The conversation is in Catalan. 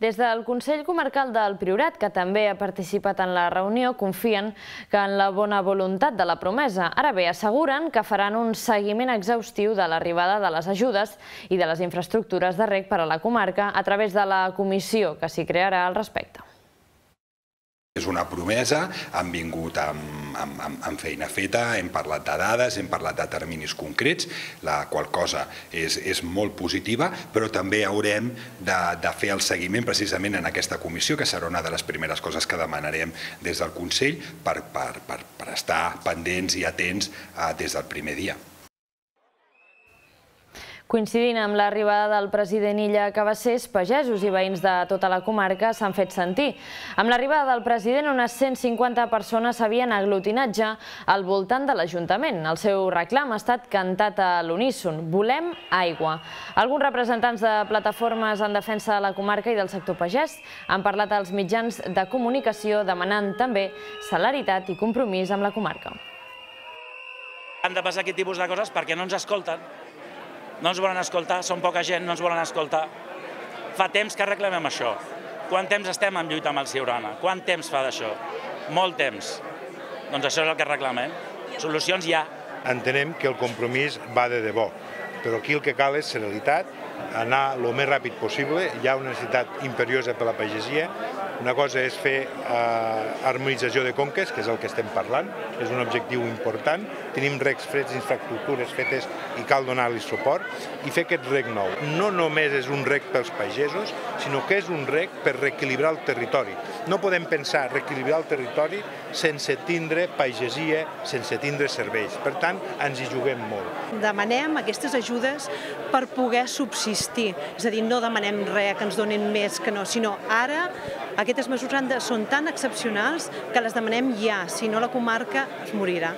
Des del Consell Comarcal del Priorat, que també ha participat en la reunió, confien que en la bona voluntat de la promesa. Ara bé, asseguren que faran un seguiment exhaustiu de l'arribada de les ajudes i de les infraestructures de rec per a la comarca a través de la comissió que s'hi crearà al respecte. És una promesa, han vingut amb, amb, amb, amb feina feta, hem parlat de dades, hem parlat de terminis concrets, la qual cosa és, és molt positiva, però també haurem de, de fer el seguiment precisament en aquesta comissió, que serà una de les primeres coses que demanarem des del Consell per, per, per, per estar pendents i atents eh, des del primer dia. Coincidint amb l'arribada del president Illa Cabassés, pagesos i veïns de tota la comarca s'han fet sentir. Amb l'arribada del president, unes 150 persones s'havien aglutinat ja al voltant de l'Ajuntament. El seu reclam ha estat cantat a l'uníson. Volem aigua. Alguns representants de plataformes en defensa de la comarca i del sector pagès han parlat als mitjans de comunicació demanant també celeritat i compromís amb la comarca. Han de passar aquest tipus de coses perquè no ens escolten no ens volen escoltar, són poca gent, no ens volen escoltar. Fa temps que reclamem això. Quant temps estem en lluita amb el Ciurana? Quant temps fa d'això? Molt temps. Doncs això és el que reclamem. Solucions hi ha. Entenem que el compromís va de debò, però aquí el que cal és serenitat, anar el més ràpid possible, hi ha una necessitat imperiosa per la pagesia, una cosa és fer eh, harmonització de conques, que és el que estem parlant, és un objectiu important. Tenim recs freds, infraestructures fetes i cal donar-li suport. I fer aquest rec nou no només és un rec pels pagesos, sinó que és un rec per reequilibrar el territori. No podem pensar reequilibrar el territori sense tindre pagesia, sense tindre serveis. Per tant, ens hi juguem molt. Demanem aquestes ajudes per poder subsistir. És a dir, no demanem res que ens donin més que no, sinó ara aquestes mesures són tan excepcionals que les demanem ja, si no la comarca es morirà.